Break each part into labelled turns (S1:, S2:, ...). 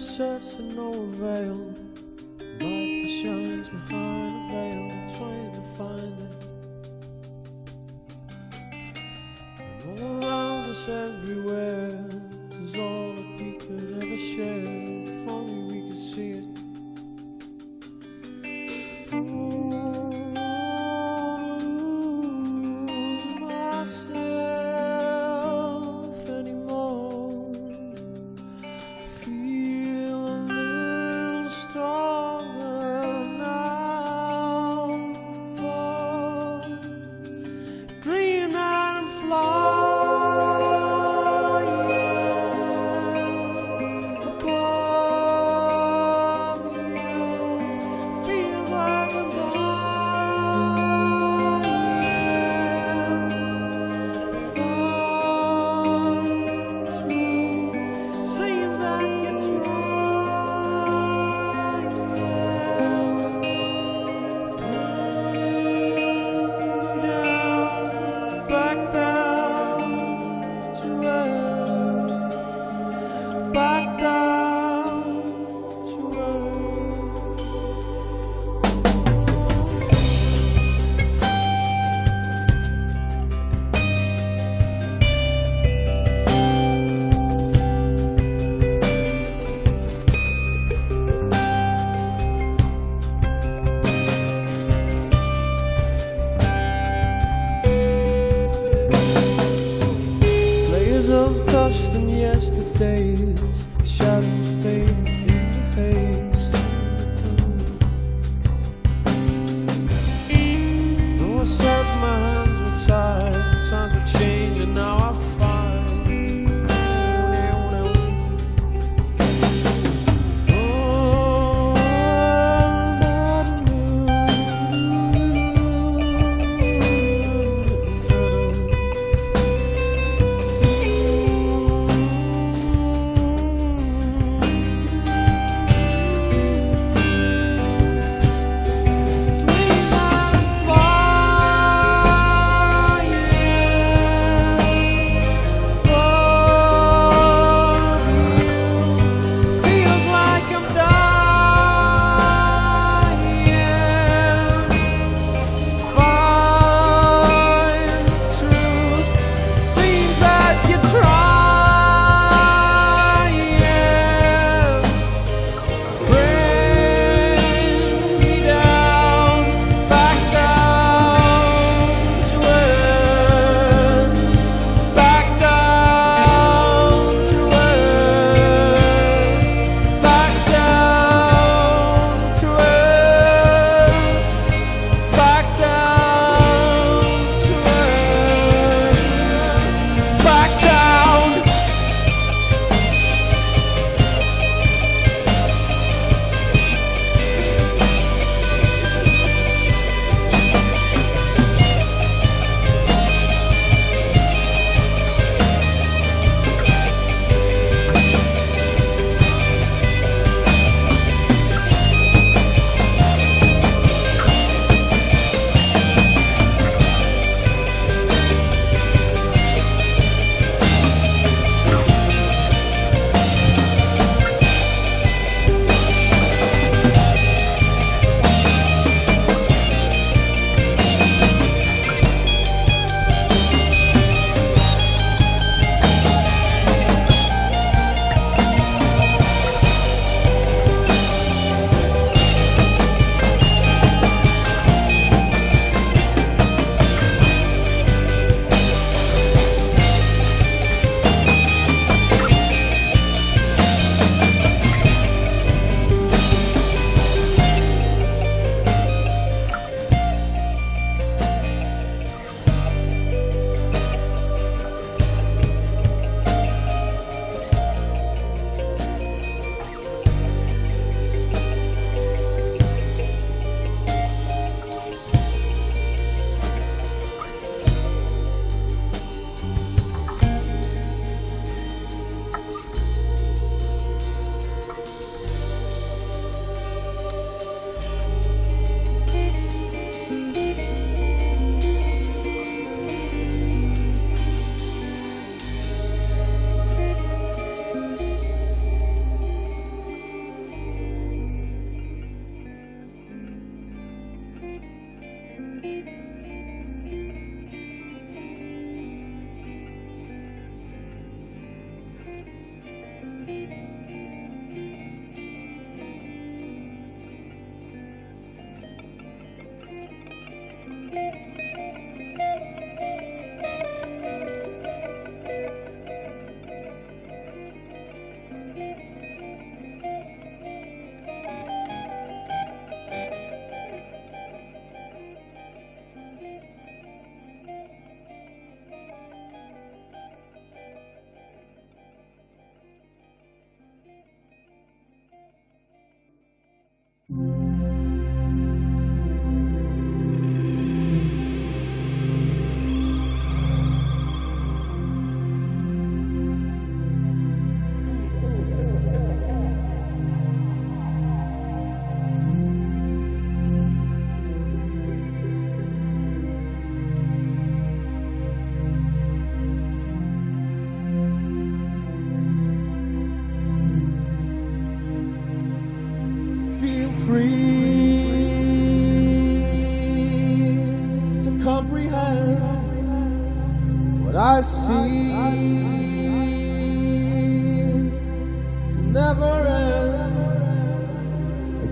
S1: Started a search to no avail. Light that shines behind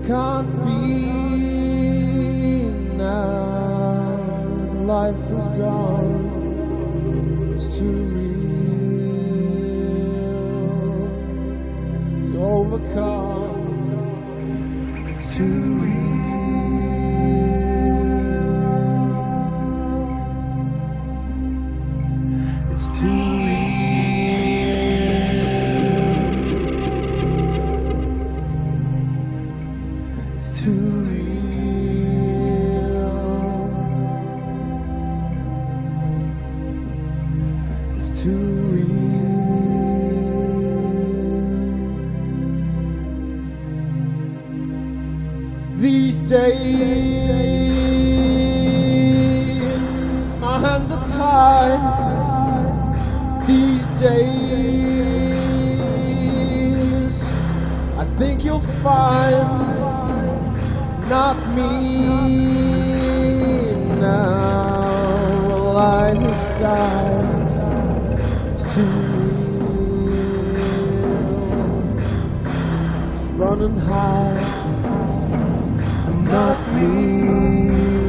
S1: can't be now. Life is gone, it's too real to overcome. It's too real. dies to running high, not me.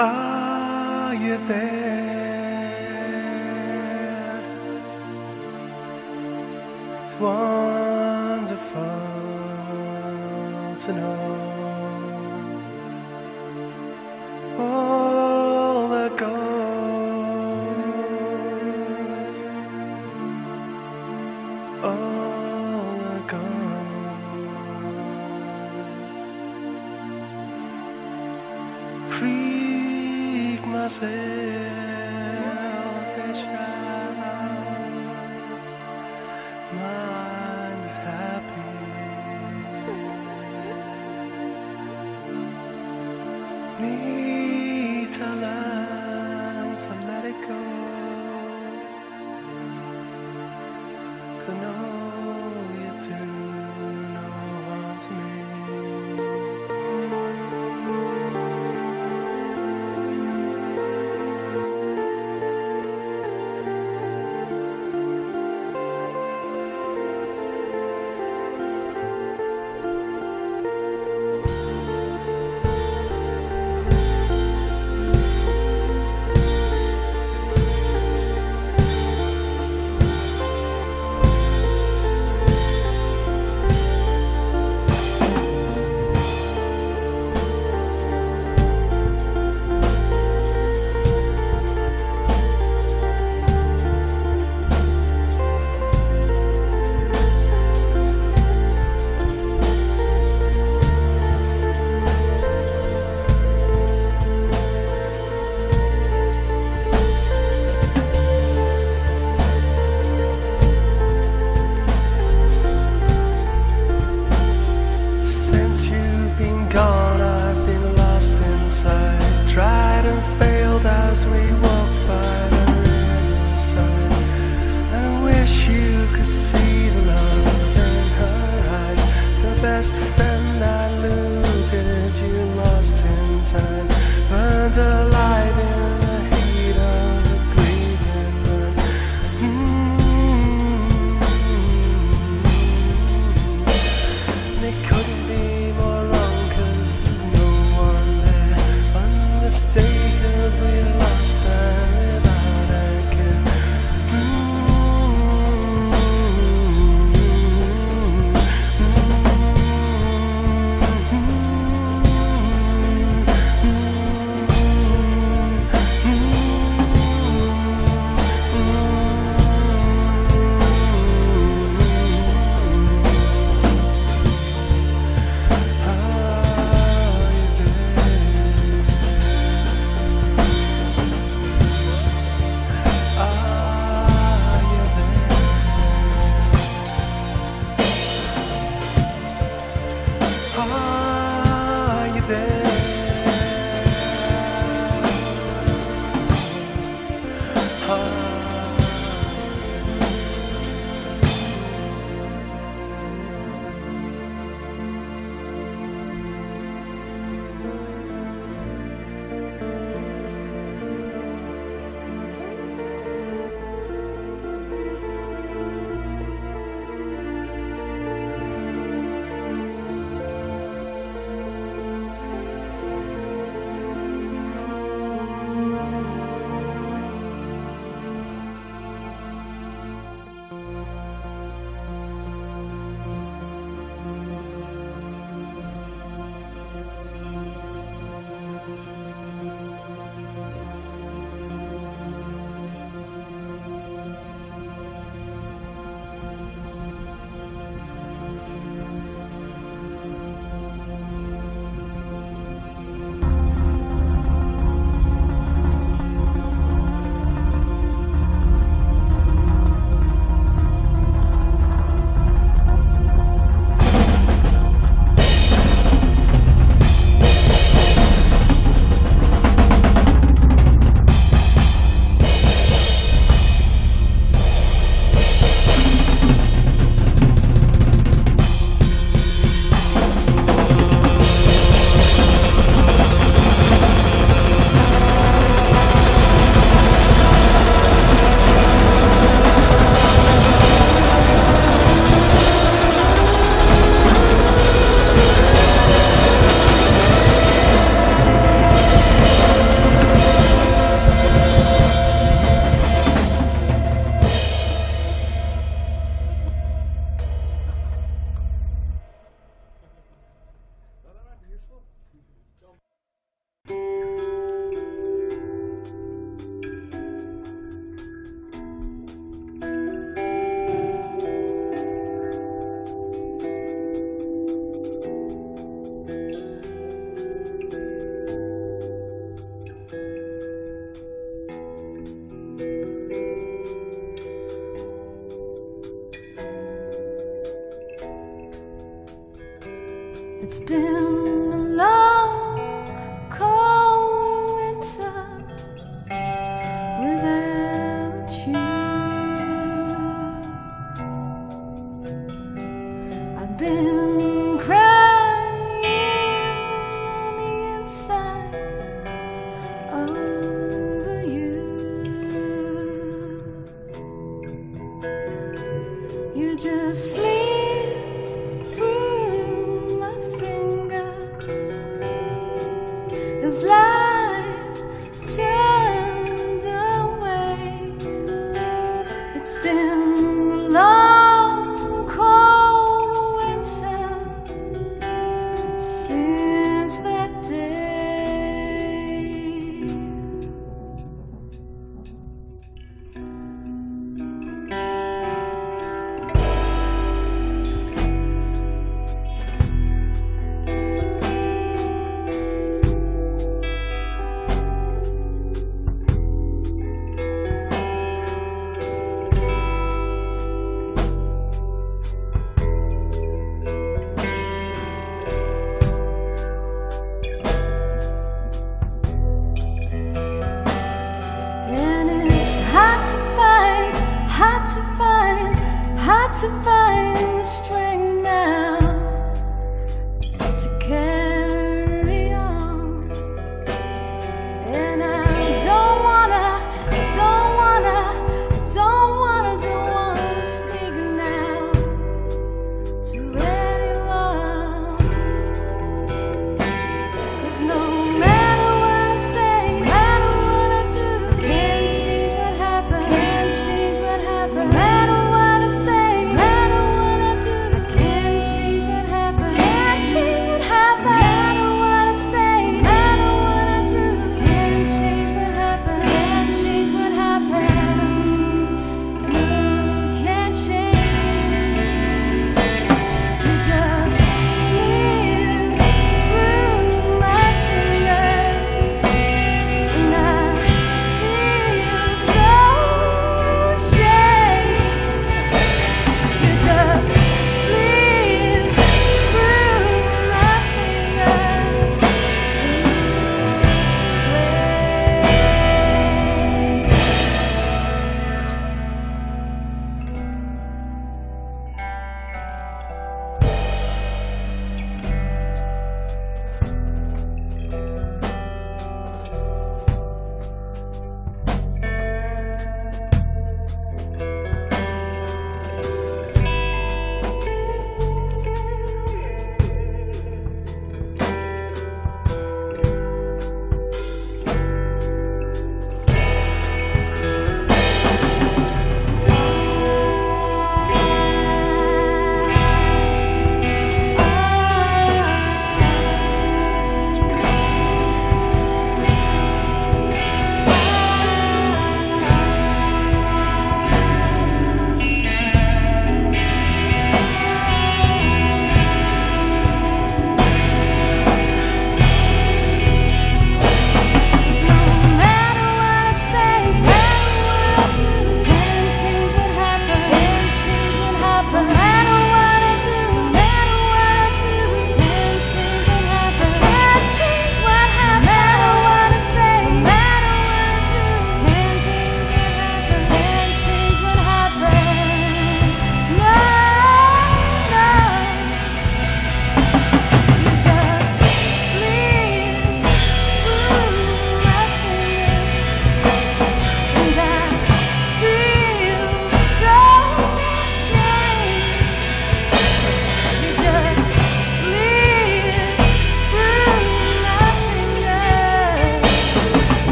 S2: Are you there? It's wonderful to know